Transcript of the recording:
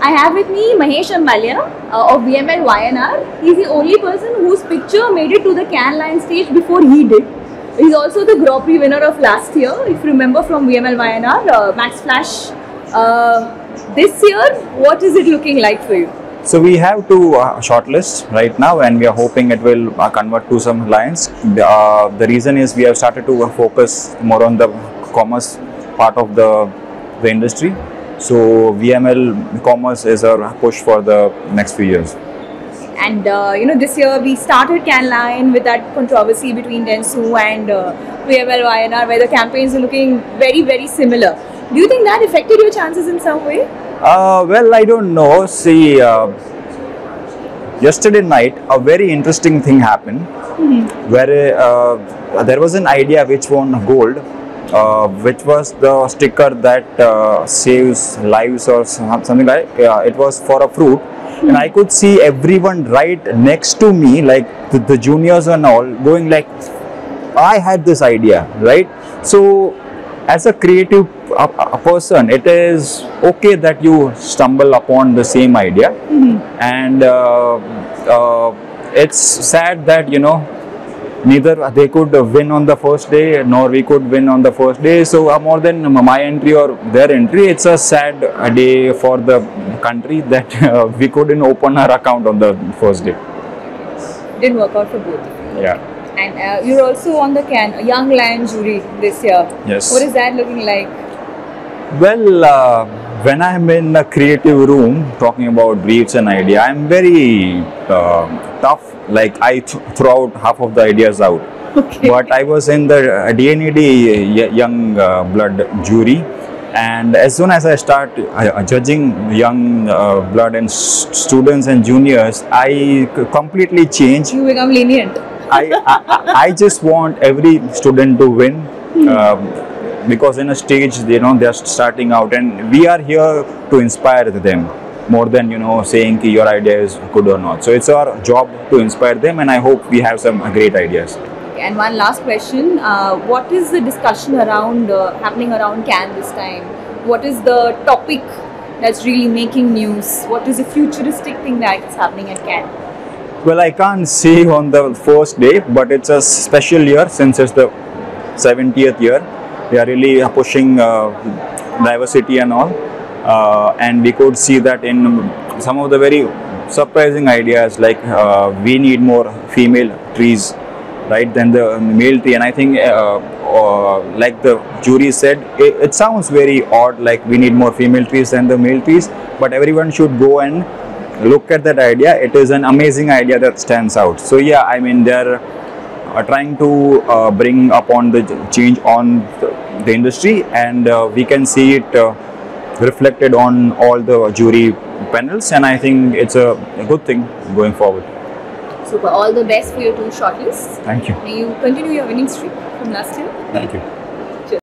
I have with me Mahesh Ambaliya uh, of VMLY&R. He's the only person whose picture made it to the Cannes Lion stage before he did. He's also the Grand Prix winner of last year, if you remember from VMLY&R, uh, Max Flash. Uh, this year, what is it looking like for you? So we have two uh, shortlists right now, and we are hoping it will uh, convert to some lions. Uh, the reason is we have started to focus more on the commerce part of the the industry. So VML commerce is our push for the next few years. And uh, you know, this year we started Cannes Lion with that controversy between Dentsu and uh, VMLY&R, where the campaigns are looking very, very similar. Do you think that affected your chances in some way? Uh, well, I don't know. See, uh, yesterday night, a very interesting thing happened where uh, there was an idea which won gold, uh, which was the sticker that uh, saves lives or something like uh, it was for a fruit. And I could see everyone right next to me, like the, the juniors and all, going like, I had this idea, right? So, as a creative a, a person, it is okay that you stumble upon the same idea, and uh, uh, it's sad that you know neither they could win on the first day nor we could win on the first day. So, uh, more than my entry or their entry, it's a sad day for the country that uh, we couldn't open our account on the first day. Didn't work out for both. of you. Yeah. And uh, you're also on the Cannes Young Lion jury this year. Yes. What is that looking like? Well, uh, when I'm in a creative room talking about briefs and idea, I'm very uh, tough. Like I th- throw out half of the ideas out. Okay. But I was in the uh, D&AD y- young uh, blood jury, and as soon as I start uh, judging young uh, blood and s- students and juniors, I c- completely change. You become lenient. I, I I just want every student to win um, because in a stage you know they're starting out and we are here to inspire them more than you know saying your idea is good or not. So it's our job to inspire them and I hope we have some great ideas. And one last question: uh, What is the discussion around uh, happening around Cannes this time? What is the topic that's really making news? What is the futuristic thing that is happening at Cannes Well, I can't say on the first day, but it's a special year since it's the 70th year. We are really pushing uh, diversity and all, uh, and we could see that in some of the very surprising ideas like uh, we need more female trees, right, than the male tree. And I think, uh, uh, like the jury said, it, it sounds very odd, like we need more female trees than the male trees, but everyone should go and look at that idea. It is an amazing idea that stands out. So yeah i mean they're uh, trying to uh, bring upon the change on the, the industry and uh, we can see it uh, reflected on all the jury panels and i think it's a, a good thing going forward Super. All the best for your two shortlists. thank you May you continue your winning streak from last year. thank you